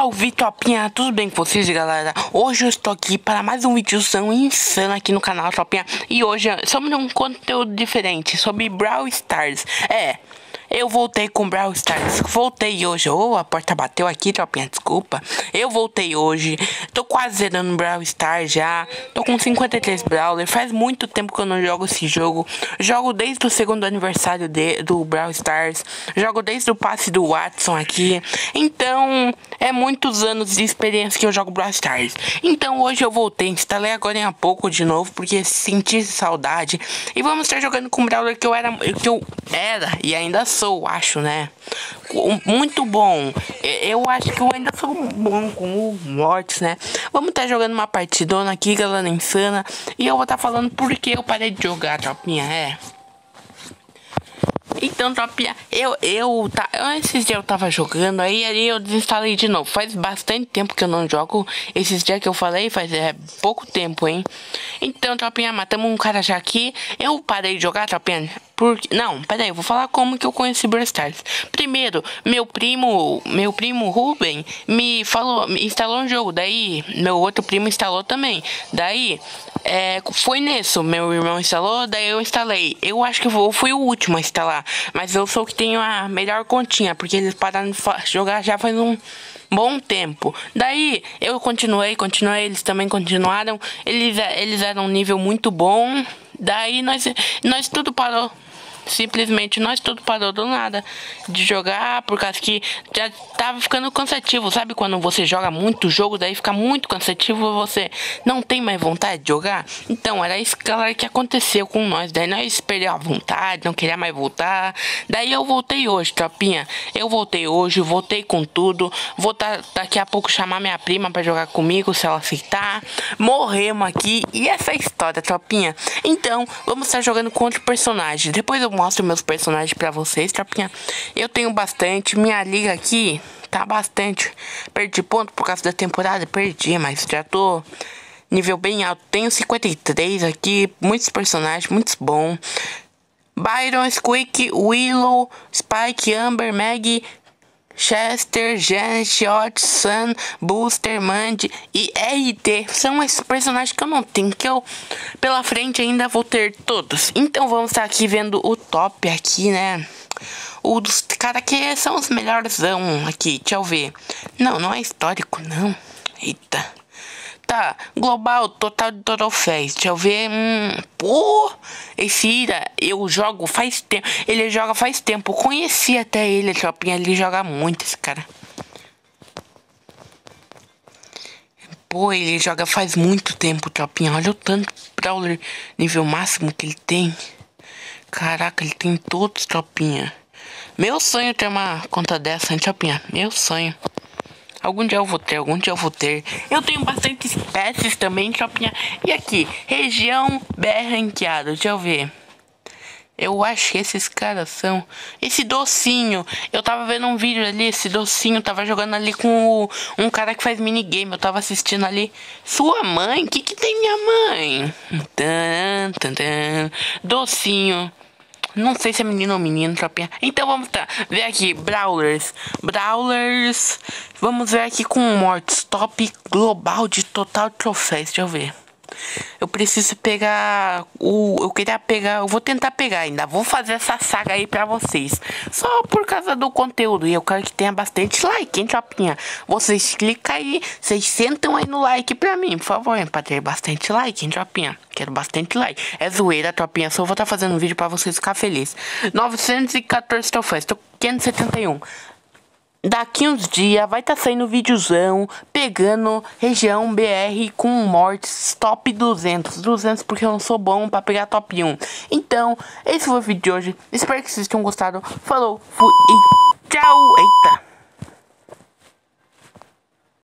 Salve Topinha, tudo bem com vocês galera? Hoje eu estou aqui para mais um videozão insano aqui no canal Topinha. E hoje é sobre um conteúdo diferente, sobre Brawl Stars. É, eu voltei com Brawl Stars. Voltei hoje. Oh, a porta bateu aqui, tropinha. Desculpa. Eu voltei hoje. Tô quase zerando Brawl Stars já. Tô com 53 Brawler. Faz muito tempo que eu não jogo esse jogo. Jogo desde o segundo aniversário de, do Brawl Stars. Jogo desde o passe do Watson aqui. Então, é muitos anos de experiência que eu jogo Brawl Stars. Então, hoje eu voltei. Instalei agora em pouco de novo. Porque senti saudade. E vamos estar jogando com o Brawler que eu era. Que eu era e ainda sou sou, acho, né? Muito bom. Eu acho que eu ainda sou bom com o Mortis, né? Vamos estar tá jogando uma partidona aqui, galera insana. E eu vou estar tá falando por que eu parei de jogar, tropinha, é. Então, tropinha, eu, eu, tá, esses dias eu tava jogando, aí, aí eu desinstalei de novo. Faz bastante tempo que eu não jogo. Esses dias que eu falei, faz é, pouco tempo, hein. Então, tropinha, matamos um cara já aqui. Eu parei de jogar, tropinha, porque... Não, pera aí, eu vou falar como que eu conheci Brawl Stars. Primeiro, meu primo, meu primo Ruben me falou, me instalou um jogo. Daí, meu outro primo instalou também. Daí, é, foi nisso, meu irmão instalou, daí eu instalei. Eu acho que eu fui o último a instalar, mas eu sou que tenho a melhor continha, porque eles pararam de jogar já faz um bom tempo. Daí eu continuei, continuei, eles também continuaram. Eles, eles eram um nível muito bom. Daí nós, nós tudo parou simplesmente nós tudo parou do nada de jogar, por causa que já tava ficando cansativo, sabe? Quando você joga muito jogo, daí fica muito cansativo, você não tem mais vontade de jogar. Então, era isso que aconteceu com nós. Daí nós perdemos a vontade, não queria mais voltar. Daí eu voltei hoje, tropinha. Eu voltei hoje, voltei com tudo. Vou tá, daqui a pouco chamar minha prima para jogar comigo, se ela aceitar. Morremos aqui. E essa é a história, tropinha. Então, vamos estar jogando com outro personagem. Depois eu mostro meus personagens pra vocês, tropinha. Eu tenho bastante. Minha liga aqui tá bastante. Perdi ponto por causa da temporada, perdi, mas já tô nível bem alto. Tenho 53 aqui, muitos personagens, muitos bons. Byron, Squeak, Willow, Spike, Amber, Maggie, Chester, Janet, Hot, Sun, Booster, Mandy e RT. São esses personagens que eu não tenho, que eu pela frente ainda vou ter todos. Então vamos estar aqui vendo o top aqui, né? O dos cara que são os melhores aqui, deixa eu ver. Não, não é histórico, não. Eita. Tá, global, total de troféus. Deixa eu ver. Hum, pô, esse Ira, eu jogo faz tempo. Ele joga faz tempo. Conheci até ele, Tropinha. Ele joga muito, esse cara. Pô, ele joga faz muito tempo, Tropinha. Olha o tanto Brawler nível máximo que ele tem. Caraca, ele tem todos, Tropinha. Meu sonho é ter uma conta dessa, hein? Meu sonho. Algum dia eu vou ter, algum dia eu vou ter. Eu tenho bastante espécies também, tropinha. E aqui, região BR ranqueado, deixa eu ver. Eu acho que esses caras são. Esse docinho. Eu tava vendo um vídeo ali. Esse docinho tava jogando ali com o... um cara que faz minigame. Eu tava assistindo ali. Sua mãe? O que, que tem minha mãe? Tan, tan, tan. Docinho. Não sei se é menino ou menino, tropinha. Então vamos tá, ver aqui, Brawlers. Brawlers. Vamos ver aqui com mortes. Top global de total troféus. Deixa eu ver. Eu preciso pegar o. Eu queria pegar. Eu vou tentar pegar ainda. Vou fazer essa saga aí pra vocês. Só por causa do conteúdo. E eu quero que tenha bastante like, hein, tropinha? Vocês clicam aí. Vocês sentam aí no like pra mim, por favor. Hein, pra ter bastante like, hein, tropinha? Quero bastante like. É zoeira, tropinha. Só vou estar tá fazendo um vídeo pra vocês ficar felizes. 914 troféus. Tô 571. Daqui uns dias vai estar tá saindo videozão pegando região BR com mortes top 200. 200 porque eu não sou bom para pegar top 1. Então, esse foi o vídeo de hoje. Espero que vocês tenham gostado. Falou, fui e tchau. Eita.